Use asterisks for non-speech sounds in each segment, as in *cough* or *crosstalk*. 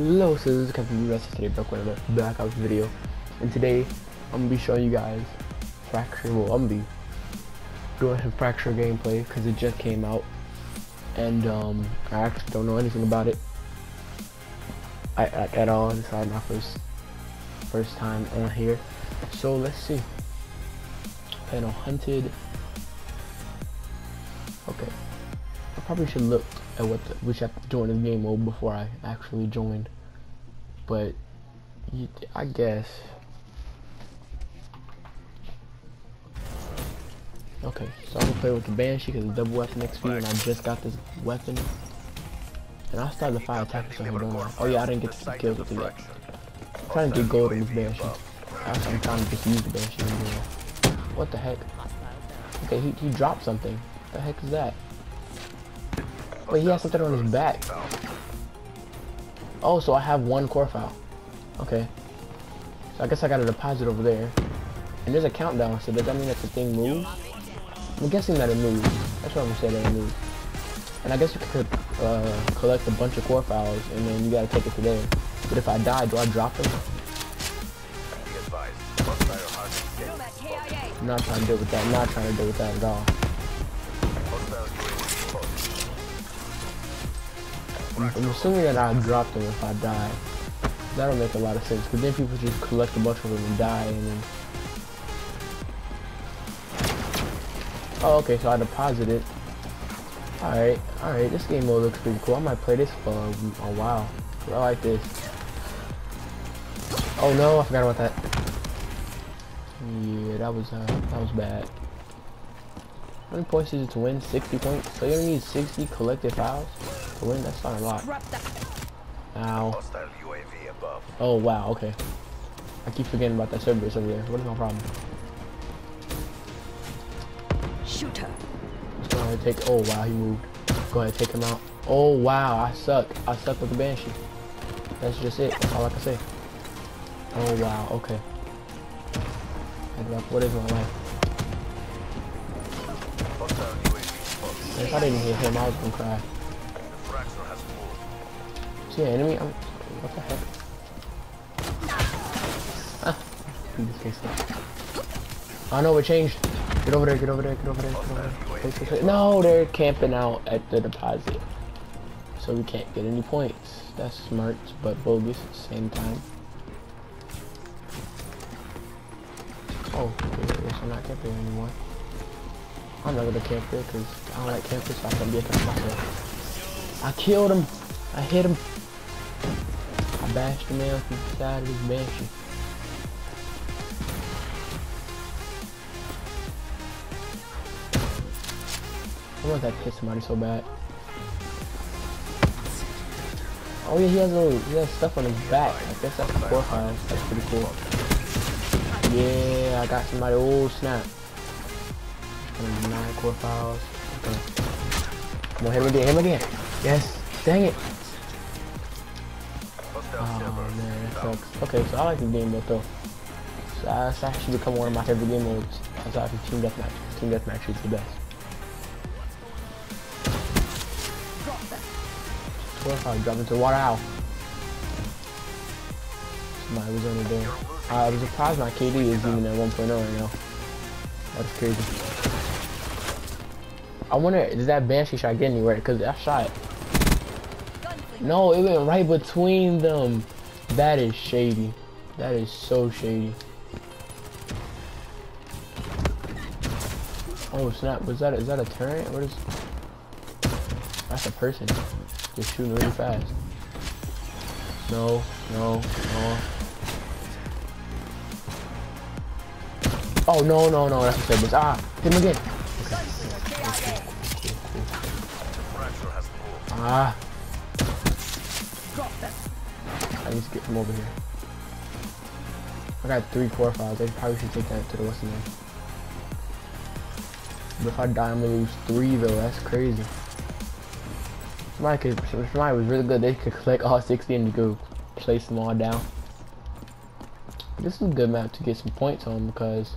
so this is Captain US today back with another Black Ops video. And today I'm gonna be showing you guys Fracture, well I'm gonna be doing some Fracture gameplay because it just came out. And um, I actually don't know anything about it I, at, at all. This is my first first time on here. So let's see. Panel hunted. Okay. I probably should look at what the, which have to join the game mode before I actually joined. But you, I guess. Okay, so I'm gonna play with the Banshee because it's double weapon XP and I just got this weapon. And I started the fire attack so I know. Oh yeah, I didn't get to kill with it yet. I'm trying to get gold in this Banshee. Actually, I'm trying to just use the Banshee. What the heck? Okay, he, he dropped something. What the heck is that? Wait, he has something on his back. Oh, so I have one core file. Okay. So I guess I got a deposit over there. And there's a countdown, so does that mean that the thing moves? I'm guessing that it moves. That's what I'm saying that it moves. And I guess you could uh, collect a bunch of core files, and then you gotta take it to there. But if I die, do I drop them? I'm not trying to deal with that. I'm not trying to deal with that at all. I'm assuming that I drop them if I die. That'll make a lot of sense, because then people just collect a bunch of them and die, and then... Oh, okay, so I deposit it. Alright, alright, this game mode looks pretty cool. I might play this for a while. I like this. Oh no, I forgot about that. Yeah, that was, uh, that was bad. How many points is it to win? 60 points? So you only need 60 collected files? to win? That's not a lot. Ow. Oh, wow, okay. I keep forgetting about that Cerberus over there. What is my problem? Shooter. Let's go ahead and take. Oh, wow, he moved. Go ahead, and take him out. Oh, wow, I suck. I suck with the Banshee. That's just it. That's all I can say. Oh, wow, okay. What is my life? If I didn't hit him, I was gonna cry. Is he an enemy? I'm, what the heck? Ah, case Oh no, it changed. Get over there, get over there, get over there, get over there. No, they're camping out at the deposit. So we can't get any points. That's smart, but bogus at the same time. Oh, okay, I guess I'm not camping anymore. I'm not gonna camp there because I don't like campers, so I can be a camper. I killed him. I hit him. I bashed him out from the side of his banshee. I want that to hit somebody so bad. Oh yeah, he has a he has stuff on his back. I guess that's the core file. That's pretty cool. Yeah, I got somebody. Oh snap! Nine core files. Okay. Come on, hit him again. Hit him again. Yes. Dang it. Oh man, that sucks. Okay, so I like the game mode though. So uh, that's actually become one of my favorite game modes. Aside from Team Deathmatch. Team Deathmatch is the best. 12 I dropped into the water. Ow. Somebody was under there. I was surprised my KD is even at 1.0 right now. That's crazy. I wonder, is that Banshee shot get anywhere? Because that shot... No, it went right between them. That is shady. That is so shady. Oh snap, was that, is that a turret? What is... That's a person. Just shooting really fast. No, no, no. Oh, no, no, no, that's a Cerberus. Ah, hit him again. Okay. Ah. I need to get from over here. I got three core files. I probably should take that to the what's name. But if I die, I'm gonna lose three though. That's crazy. Somebody could, somebody was really good, they could collect all 60 and go place them all down. This is a good map to get some points on because,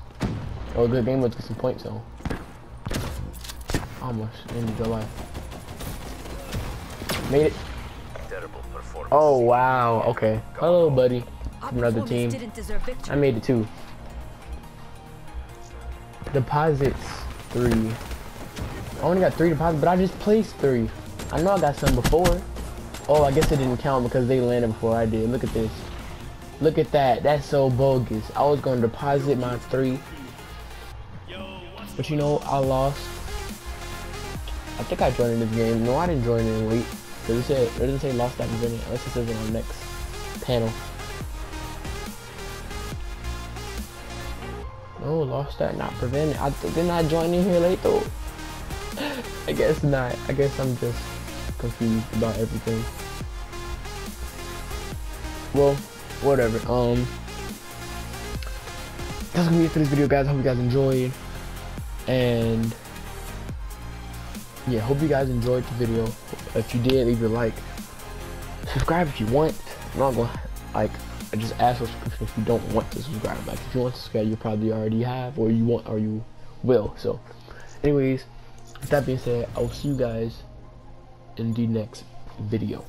or a good game mode to get some points on. Almost ended your life. Made it. Oh wow. Okay. Hello, buddy. From another team. Didn't deserve victory. I made it too. Deposits three. I only got three deposits, but I just placed three. I know I got some before. Oh, I guess it didn't count because they landed before I did. Look at this. Look at that. That's so bogus. I was going to deposit my three. But you know, I lost. I think I joined in this game. No, I didn't join in late. Cause it said, it doesn't say lost that event unless it says it on the next panel. No, lost that, not prevented. I did not join in here late though. *laughs* I guess not. I guess I'm just confused about everything. Well, whatever. Um, that's gonna be it for this video, guys. I Hope you guys enjoyed, and yeah, hope you guys enjoyed the video. If you did, leave a like. Subscribe if you want. I'm not going like I just ask for subscription if you don't want to subscribe. Like if you want to subscribe, you probably already have, or you want, or you will. So, anyways, that being said, I will see you guys in the next video.